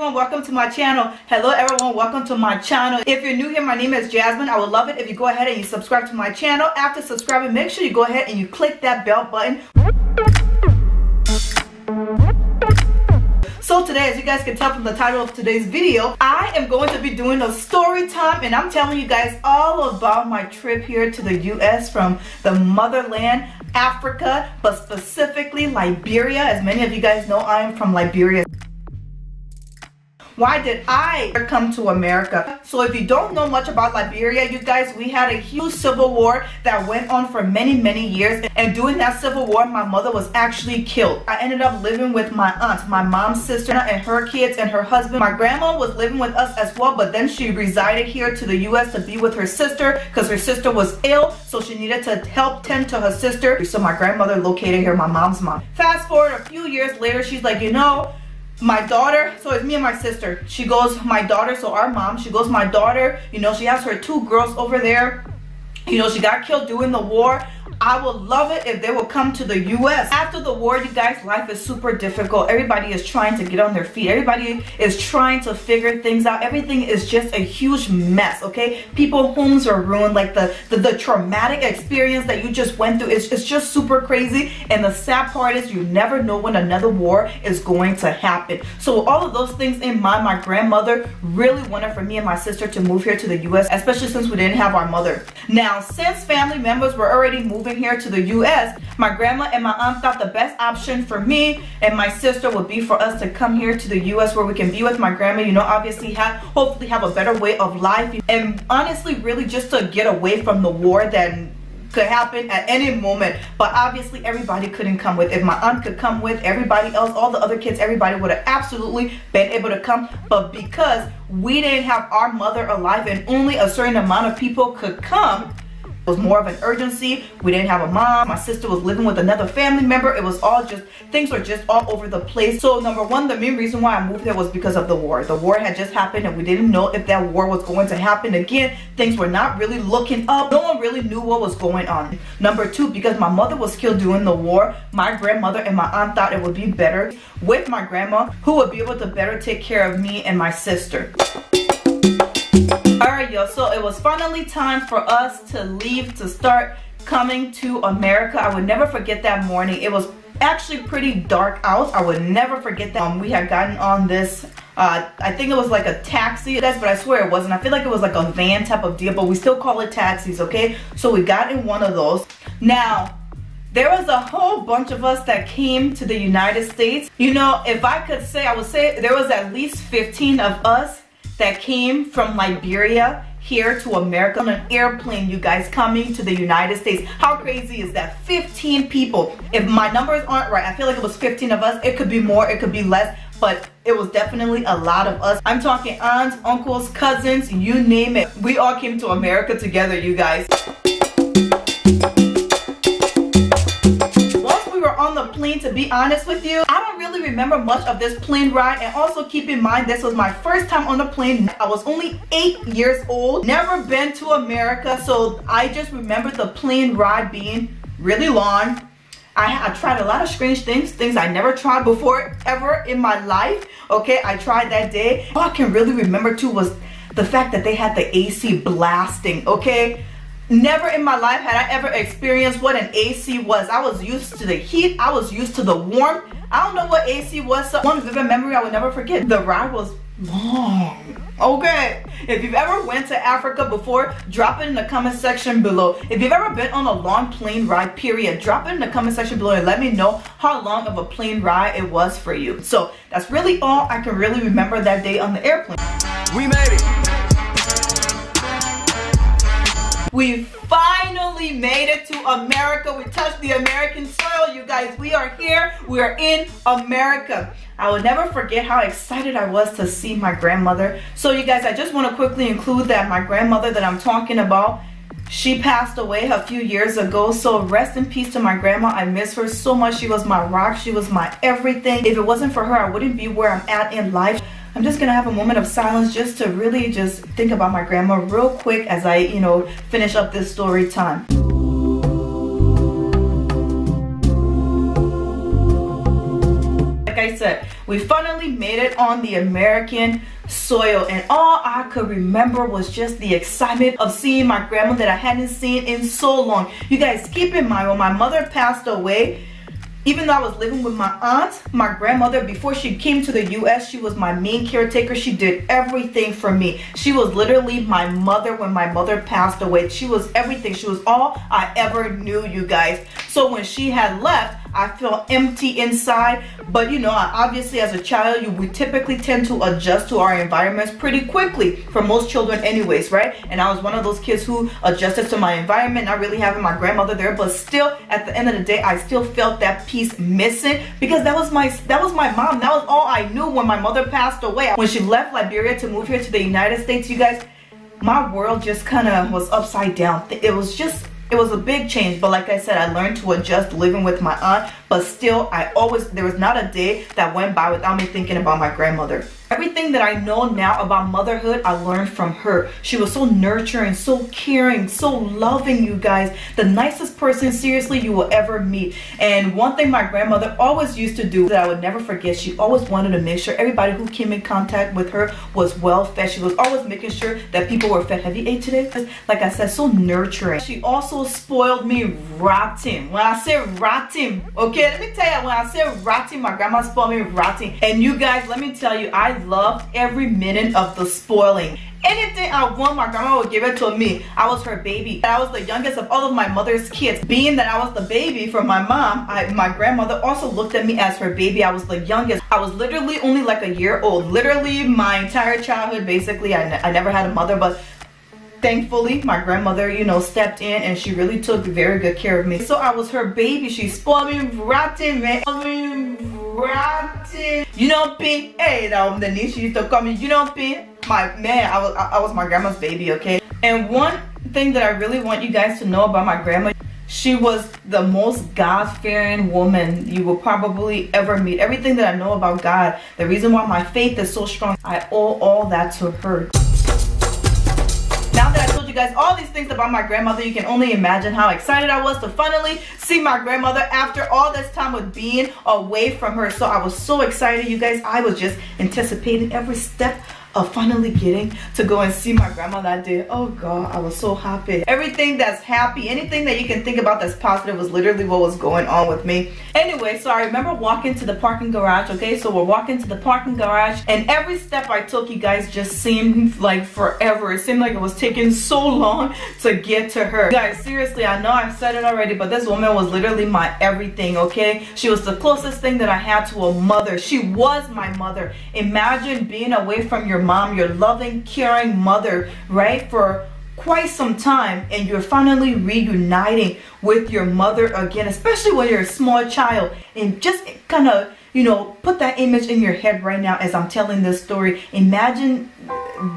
everyone, welcome to my channel. Hello everyone, welcome to my channel. If you're new here, my name is Jasmine. I would love it if you go ahead and you subscribe to my channel. After subscribing, make sure you go ahead and you click that bell button. So today, as you guys can tell from the title of today's video, I am going to be doing a story time and I'm telling you guys all about my trip here to the US from the motherland, Africa, but specifically Liberia. As many of you guys know, I am from Liberia. Why did I come to America? So if you don't know much about Liberia, you guys, we had a huge civil war that went on for many, many years. And during that civil war, my mother was actually killed. I ended up living with my aunt, my mom's sister and her kids and her husband. My grandma was living with us as well, but then she resided here to the U.S. to be with her sister because her sister was ill. So she needed to help tend to her sister. So my grandmother located here, my mom's mom. Fast forward a few years later, she's like, you know, my daughter so it's me and my sister. She goes my daughter so our mom she goes my daughter you know she has her two girls over there. You know she got killed during the war I would love it if they would come to the US. After the war, you guys, life is super difficult. Everybody is trying to get on their feet. Everybody is trying to figure things out. Everything is just a huge mess, okay? People, homes are ruined. Like the, the, the traumatic experience that you just went through, it's, it's just super crazy. And the sad part is you never know when another war is going to happen. So all of those things in mind, my grandmother really wanted for me and my sister to move here to the US, especially since we didn't have our mother. Now, since family members were already moving moving here to the US, my grandma and my aunt thought the best option for me and my sister would be for us to come here to the US where we can be with my grandma, you know, obviously have, hopefully have a better way of life. And honestly, really just to get away from the war that could happen at any moment but obviously everybody couldn't come with if my aunt could come with everybody else all the other kids everybody would have absolutely been able to come but because we didn't have our mother alive and only a certain amount of people could come was more of an urgency. We didn't have a mom. My sister was living with another family member. It was all just, things were just all over the place. So number one, the main reason why I moved here was because of the war. The war had just happened and we didn't know if that war was going to happen again. Things were not really looking up. No one really knew what was going on. Number two, because my mother was killed during the war, my grandmother and my aunt thought it would be better with my grandma who would be able to better take care of me and my sister all right y'all so it was finally time for us to leave to start coming to america i would never forget that morning it was actually pretty dark out i would never forget that um, we had gotten on this uh, I think it was like a taxi, that's but I swear it wasn't. I feel like it was like a van type of deal, but we still call it taxis, okay? So we got in one of those. Now, there was a whole bunch of us that came to the United States. You know, if I could say, I would say there was at least 15 of us that came from Liberia here to America on an airplane, you guys, coming to the United States. How crazy is that? 15 people. If my numbers aren't right, I feel like it was 15 of us. It could be more, it could be less, but it was definitely a lot of us. I'm talking aunts, uncles, cousins, you name it. We all came to America together, you guys. Once we were on the plane to be honest with you I don't really remember much of this plane ride and also keep in mind this was my first time on the plane I was only eight years old never been to America so I just remember the plane ride being really long I, I, tried a lot of strange things, things I never tried before ever in my life. Okay, I tried that day. All I can really remember too was the fact that they had the AC blasting, okay? Never in my life had I ever experienced what an AC was. I was used to the heat. I was used to the warmth. I don't know what AC was. So one vivid memory I will never forget. The ride was long. Okay, if you've ever went to Africa before, drop it in the comment section below. If you've ever been on a long plane ride, period, drop it in the comment section below and let me know how long of a plane ride it was for you. So that's really all I can really remember that day on the airplane. We made it. We finally made it to America. We touched the American soil, you guys. We are here. We are in America. I will never forget how excited I was to see my grandmother. So you guys, I just want to quickly include that my grandmother that I'm talking about, she passed away a few years ago. So rest in peace to my grandma. I miss her so much. She was my rock. She was my everything. If it wasn't for her, I wouldn't be where I'm at in life. I'm just gonna have a moment of silence just to really just think about my grandma real quick as I, you know, finish up this story time. Like I said, we finally made it on the American soil and all I could remember was just the excitement of seeing my grandma that I hadn't seen in so long. You guys keep in mind when my mother passed away, even though I was living with my aunt, my grandmother, before she came to the US, she was my main caretaker. She did everything for me. She was literally my mother when my mother passed away. She was everything. She was all I ever knew, you guys. So when she had left, I feel empty inside. But you know, obviously as a child, you we typically tend to adjust to our environments pretty quickly for most children anyways, right? And I was one of those kids who adjusted to my environment, not really having my grandmother there, but still at the end of the day, I still felt that piece missing because that was my that was my mom. That was all I knew when my mother passed away. When she left Liberia to move here to the United States, you guys, my world just kind of was upside down. It was just it was a big change but like i said i learned to adjust living with my aunt but still i always there was not a day that went by without me thinking about my grandmother Everything that I know now about motherhood, I learned from her. She was so nurturing, so caring, so loving, you guys. The nicest person, seriously, you will ever meet. And one thing my grandmother always used to do that I would never forget, she always wanted to make sure everybody who came in contact with her was well fed. She was always making sure that people were fed. Have you ate today? Like I said, so nurturing. She also spoiled me rotten. When I say rotten, okay, let me tell you, when I say rotten, my grandma spoiled me rotten. And you guys, let me tell you, I loved every minute of the spoiling. Anything I want, my grandma would give it to me. I was her baby. I was the youngest of all of my mother's kids. Being that I was the baby from my mom, I, my grandmother also looked at me as her baby. I was the youngest. I was literally only like a year old. Literally my entire childhood, basically. I, I never had a mother, but thankfully my grandmother you know stepped in and she really took very good care of me so i was her baby she spoiled me rotten man you know P hey that the niece used to call me you know P my man I was I, was my grandma's baby okay? And one thing that I really want you guys to know about my grandma she was the most God-fearing woman you will probably ever meet. Everything that I know about God, the reason why my faith is so strong, I owe all that to her guys all these things about my grandmother, you can only imagine how excited I was to finally see my grandmother after all this time with being away from her. So I was so excited, you guys. I was just anticipating every step of finally getting to go and see my grandma that day. Oh God, I was so happy. Everything that's happy, anything that you can think about that's positive was literally what was going on with me. Anyway, so I remember walking to the parking garage, okay? So we're walking to the parking garage and every step I took, you guys, just seemed like forever. It seemed like it was taking so long to get to her. You guys, seriously, I know I've said it already, but this woman was literally my everything, okay? She was the closest thing that I had to a mother. She was my mother. Imagine being away from your mom, your loving, caring mother, right? For quite some time and you're finally reuniting with your mother again, especially when you're a small child and just kind of, you know, put that image in your head right now as I'm telling this story. Imagine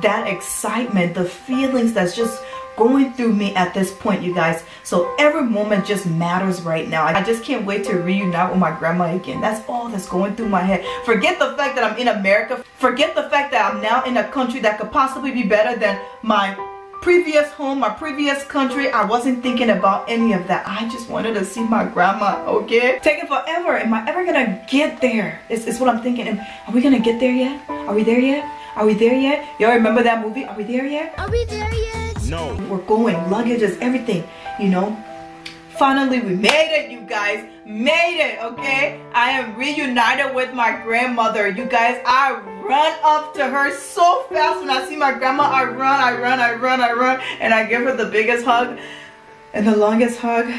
that excitement, the feelings that's just going through me at this point, you guys. So every moment just matters right now. I just can't wait to reunite with my grandma again. That's all that's going through my head. Forget the fact that I'm in America. Forget the fact that I'm now in a country that could possibly be better than my previous home, my previous country. I wasn't thinking about any of that. I just wanted to see my grandma, okay? Taking forever. Am I ever gonna get there? Is, is what I'm thinking. Are we gonna get there yet? Are we there yet? Are we there yet? Y'all remember that movie? Are we there yet? Are we there yet? We're going. Luggage is everything, you know? Finally, we made it, you guys. Made it, okay? I am reunited with my grandmother. You guys, I run up to her so fast when I see my grandma. I run, I run, I run, I run. And I give her the biggest hug and the longest hug.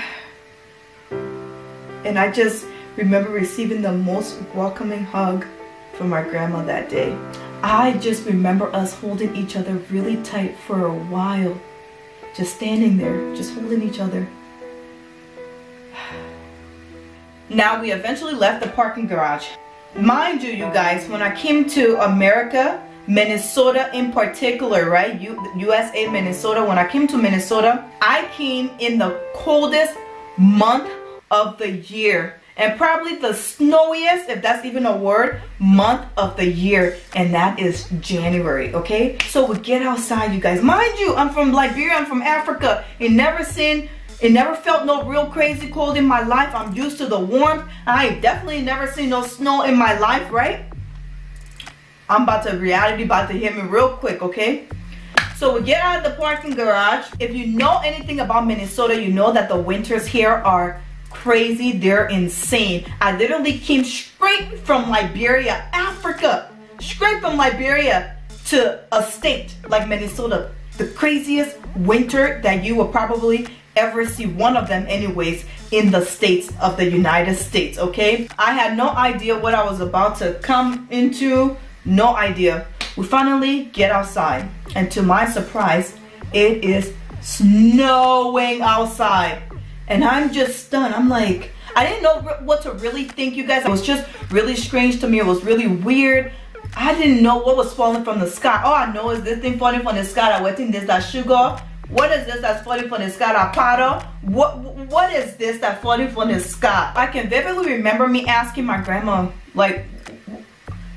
And I just remember receiving the most welcoming hug from my grandma that day. I just remember us holding each other really tight for a while. Just standing there, just holding each other. Now we eventually left the parking garage. Mind you, you guys, when I came to America, Minnesota in particular, right? U USA, Minnesota. When I came to Minnesota, I came in the coldest month of the year and probably the snowiest, if that's even a word, month of the year, and that is January, okay? So we get outside, you guys. Mind you, I'm from Liberia, I'm from Africa. It never seen, it never felt no real crazy cold in my life. I'm used to the warmth. I definitely never seen no snow in my life, right? I'm about to, reality about to hit me real quick, okay? So we get out of the parking garage. If you know anything about Minnesota, you know that the winters here are crazy. They're insane. I literally came straight from Liberia, Africa, straight from Liberia to a state like Minnesota. The craziest winter that you will probably ever see one of them anyways in the states of the United States, okay? I had no idea what I was about to come into, no idea. We finally get outside and to my surprise, it is snowing outside. And I'm just stunned. I'm like, I didn't know what to really think, you guys. It was just really strange to me. It was really weird. I didn't know what was falling from the sky. All I know is this thing falling from the sky. I'm waiting this that sugar. What is this that's falling from the sky? Powder? What what is this that's falling from the sky? I can vividly remember me asking my grandma, like,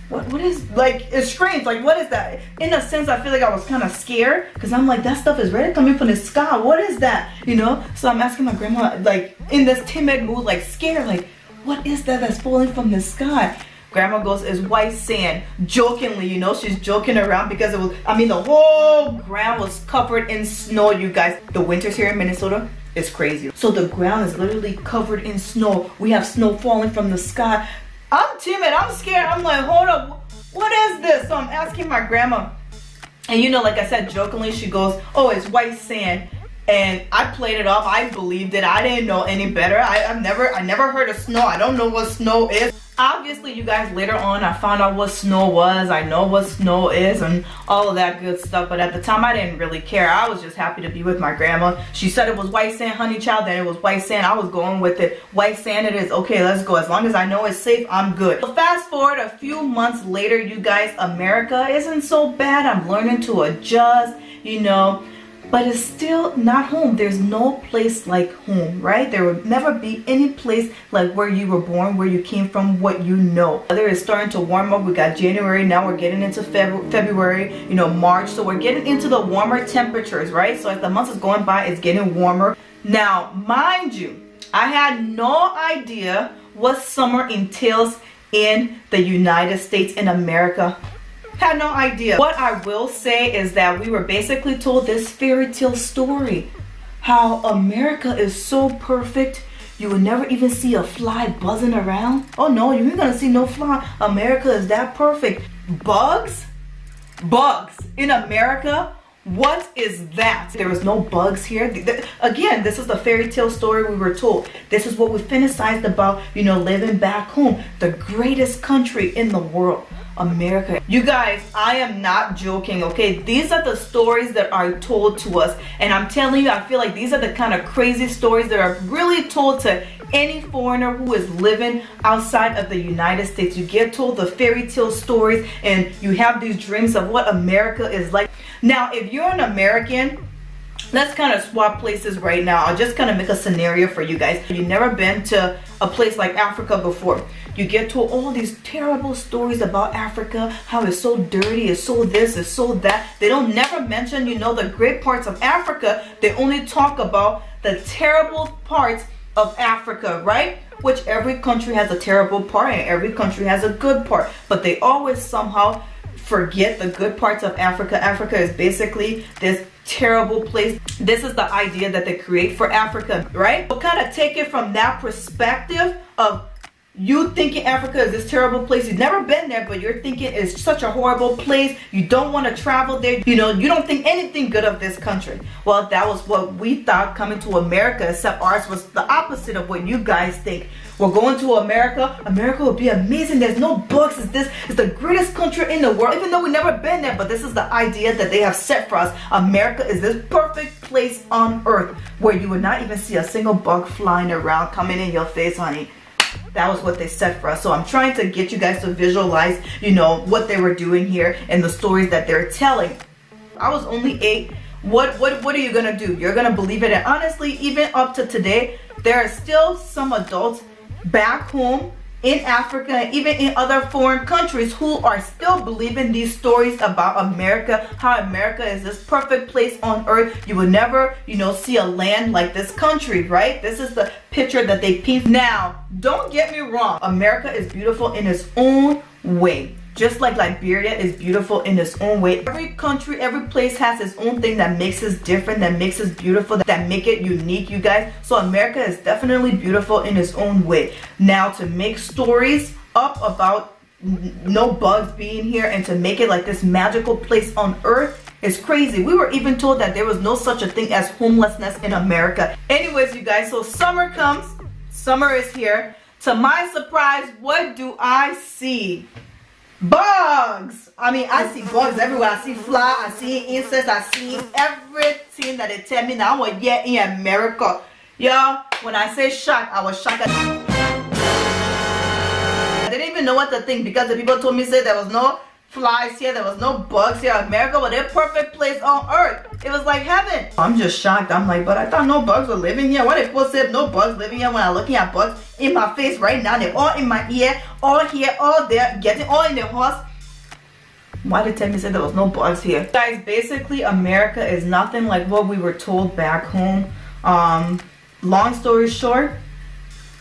what what is like it's strange like what is that? In a sense i feel like i was kind of scared because i'm like that stuff is really coming from the sky. What is that? You know? So i'm asking my grandma like in this timid mood like scared like what is that that's falling from the sky? Grandma goes is white sand. Jokingly you know she's joking around because it was i mean the whole ground was covered in snow you guys. The winters here in minnesota is crazy. So the ground is literally covered in snow. We have snow falling from the sky I'm timid. I'm scared. I'm like, hold up. What is this? So I'm asking my grandma. And you know, like I said, jokingly, she goes, oh, it's white sand. And I played it off. I believed it. I didn't know any better. I, I've never, I never heard of snow. I don't know what snow is obviously you guys later on I found out what snow was. I know what snow is and all of that good stuff. But at the time I didn't really care. I was just happy to be with my grandma. She said it was white sand honey child then it was white sand. I was going with it. White sand it is. Okay let's go. As long as I know it's safe I'm good. So fast forward a few months later you guys America isn't so bad. I'm learning to adjust you know but it's still not home. There's no place like home, right? There will never be any place like where you were born, where you came from, what you know. Weather is starting to warm up. We got January, now we're getting into Feb February, you know, March. So we're getting into the warmer temperatures, right? So as the months is going by, it's getting warmer. Now, mind you, I had no idea what summer entails in the United States in America had no idea. What I will say is that we were basically told this fairy tale story. How America is so perfect you will never even see a fly buzzing around. Oh no, you ain't gonna see no fly. America is that perfect. Bugs? Bugs in America? What is that? There was no bugs here. Again, this is the fairy tale story we were told. This is what we fantasized about, you know, living back home. The greatest country in the world. America. You guys, I am not joking, okay? These are the stories that are told to us. And I'm telling you, I feel like these are the kind of crazy stories that are really told to any foreigner who is living outside of the United States. You get told the fairy tale stories and you have these dreams of what America is like. Now, if you're an American, let's kind of swap places right now. I'll just kind of make a scenario for you guys. You've never been to a place like Africa before. You get told all these terrible stories about Africa, how it's so dirty, it's so this, it's so that. They don't never mention, you know, the great parts of Africa. They only talk about the terrible parts of Africa, right? Which every country has a terrible part and every country has a good part. But they always somehow forget the good parts of Africa. Africa is basically this terrible place. This is the idea that they create for Africa, right? We'll kind of take it from that perspective of you thinking Africa is this terrible place. You've never been there, but you're thinking it's such a horrible place. You don't want to travel there. You know, you don't think anything good of this country. Well, that was what we thought coming to America, except ours was the opposite of what you guys think. We're going to America. America will be amazing. There's no bugs. It's this. It's the greatest country in the world. Even though we've never been there, but this is the idea that they have set for us. America is this perfect place on earth where you would not even see a single bug flying around coming in your face, honey that was what they said for us. So I'm trying to get you guys to visualize, you know, what they were doing here and the stories that they're telling. I was only eight. What, what, what are you gonna do? You're gonna believe it. And honestly, even up to today, there are still some adults back home in Africa even in other foreign countries who are still believing these stories about America, how America is this perfect place on earth. You will never, you know, see a land like this country, right? This is the picture that they paint. Now, don't get me wrong. America is beautiful in its own way. Just like Liberia is beautiful in its own way. Every country, every place has its own thing that makes us different, that makes us beautiful, that make it unique, you guys. So America is definitely beautiful in its own way. Now to make stories up about no bugs being here and to make it like this magical place on earth is crazy. We were even told that there was no such a thing as homelessness in America. Anyways, you guys, so summer comes. Summer is here. To my surprise, what do I see? Bugs! I mean, I see bugs everywhere. I see fly, I see insects, I see everything that they tell me now. I'm yeah in America. Y'all, when I say shocked, I was shocked. I didn't even know what to think because the people told me say there was no flies here. There was no bugs here. America was a perfect place on earth. It was like heaven. I'm just shocked. I'm like, but I thought no bugs were living here. What if people said no bugs living here when I'm looking at bugs in my face right now? They're all in my ear, all here, all there, getting all in the house. Why did Timmy say there was no bugs here? Guys, basically America is nothing like what we were told back home. Um, long story short,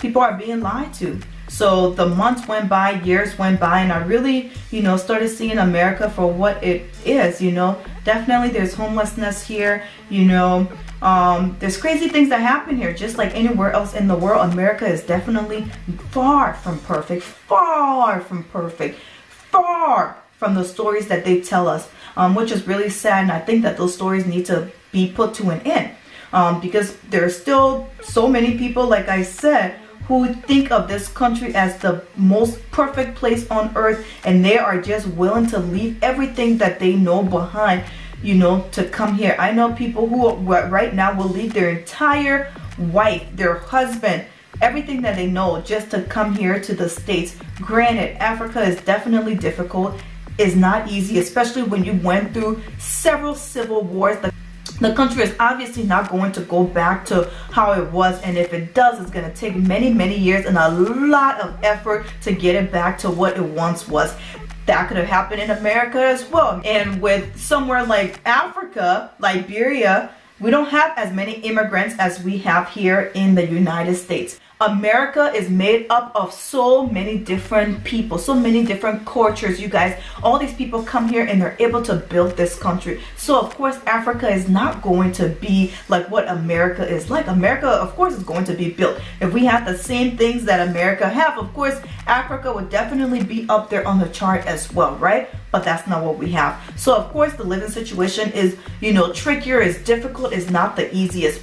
people are being lied to. So the months went by, years went by, and I really, you know, started seeing America for what it is, you know. Definitely there's homelessness here, you know. Um, there's crazy things that happen here, just like anywhere else in the world. America is definitely far from perfect, far from perfect, far from the stories that they tell us, um, which is really sad. And I think that those stories need to be put to an end um, because there are still so many people, like I said, who think of this country as the most perfect place on earth and they are just willing to leave everything that they know behind you know to come here. I know people who right now will leave their entire wife their husband everything that they know just to come here to the states. Granted africa is definitely difficult. Is not easy especially when you went through several civil wars the country is obviously not going to go back to how it was and if it does it's going to take many many years and a lot of effort to get it back to what it once was. That could have happened in America as well. And with somewhere like Africa Liberia we don't have as many immigrants as we have here in the United States America is made up of so many different people, so many different cultures, you guys. All these people come here and they're able to build this country. So of course, Africa is not going to be like what America is like. America, of course, is going to be built. If we have the same things that America have, of course, Africa would definitely be up there on the chart as well, right? But that's not what we have. So of course, the living situation is, you know, trickier, is difficult, is not the easiest.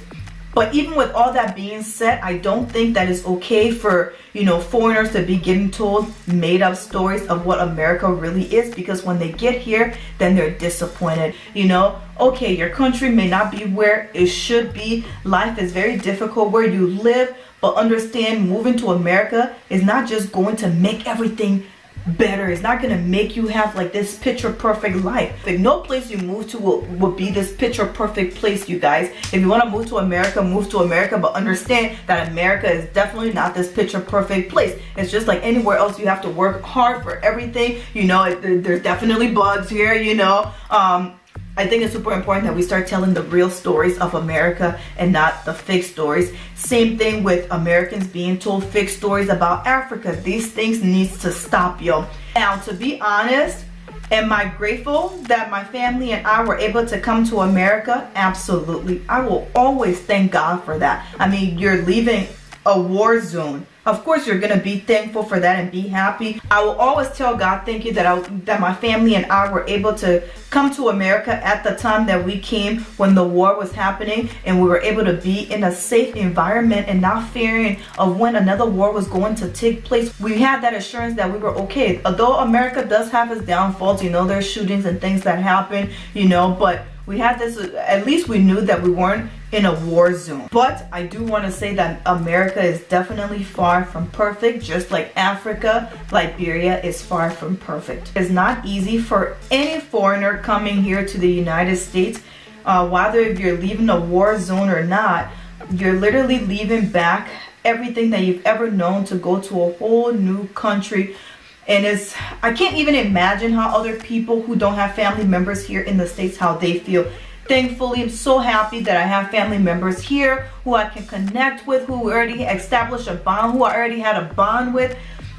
But even with all that being said, I don't think that it's okay for, you know, foreigners to be getting told made up stories of what America really is because when they get here, then they're disappointed. You know, okay, your country may not be where it should be. Life is very difficult where you live, but understand moving to America is not just going to make everything better. It's not gonna make you have like this picture perfect life. Like no place you move to will, will be this picture perfect place, you guys. If you wanna move to America, move to America, but understand that America is definitely not this picture perfect place. It's just like anywhere else, you have to work hard for everything. You know, there's definitely bugs here, you know. Um, I think it's super important that we start telling the real stories of America and not the fake stories. Same thing with Americans being told fake stories about Africa. These things needs to stop, yo. Now, to be honest, am I grateful that my family and I were able to come to America? Absolutely. I will always thank God for that. I mean, you're leaving a war zone of course, you're gonna be thankful for that and be happy. I will always tell God, thank you that I, that my family and I were able to come to America at the time that we came when the war was happening, and we were able to be in a safe environment and not fearing of when another war was going to take place. We had that assurance that we were okay. Although America does have its downfalls, you know, there's shootings and things that happen, you know, but we had this at least we knew that we weren't in a war zone. But i do want to say that america is definitely far from perfect just like africa liberia is far from perfect. It's not easy for any foreigner coming here to the united states uh, whether if you're leaving a war zone or not you're literally leaving back everything that you've ever known to go to a whole new country and it's i can't even imagine how other people who don't have family members here in the states how they feel thankfully i'm so happy that i have family members here who i can connect with who already established a bond who i already had a bond with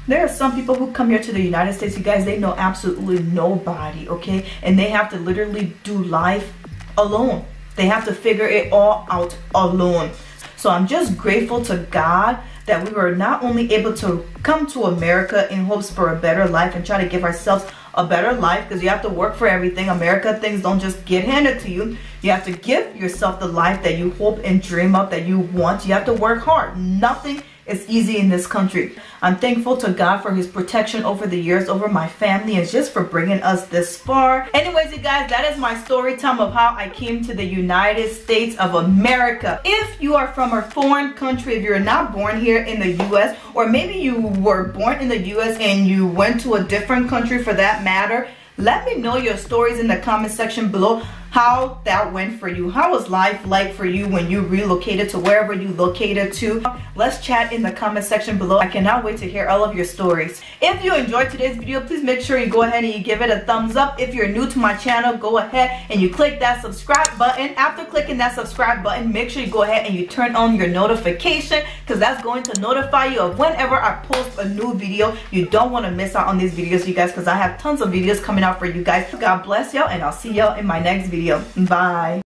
there are some people who come here to the United States, you guys, they know absolutely nobody, okay? And they have to literally do life alone. They have to figure it all out alone. So I'm just grateful to God that we were not only able to come to America in hopes for a better life and try to give ourselves a better life because you have to work for everything. America, things don't just get handed to you. You have to give yourself the life that you hope and dream of that you want. You have to work hard. Nothing is easy in this country. I'm thankful to God for his protection over the years over my family and just for bringing us this far. Anyways, you guys, that is my story time of how I came to the United States of America. If you are from a foreign country, if you're not born here in the US, or maybe you were born in the US and you went to a different country for that matter, let me know your stories in the comment section below how that went for you. How was life like for you when you relocated to wherever you located to? Let's chat in the comment section below. I cannot wait to hear all of your stories. If you enjoyed today's video, please make sure you go ahead and you give it a thumbs up. If you're new to my channel, go ahead and you click that subscribe button. After clicking that subscribe button, make sure you go ahead and you turn on your notification because that's going to notify you of whenever I post a new video. You don't want to miss out on these videos, you guys, because I have tons of videos coming out for you guys. God bless y'all, and I'll see y'all in my next video video. Bye.